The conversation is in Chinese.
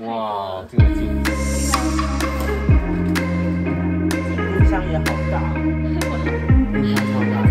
哇这个镜子冰箱也好大冰箱好大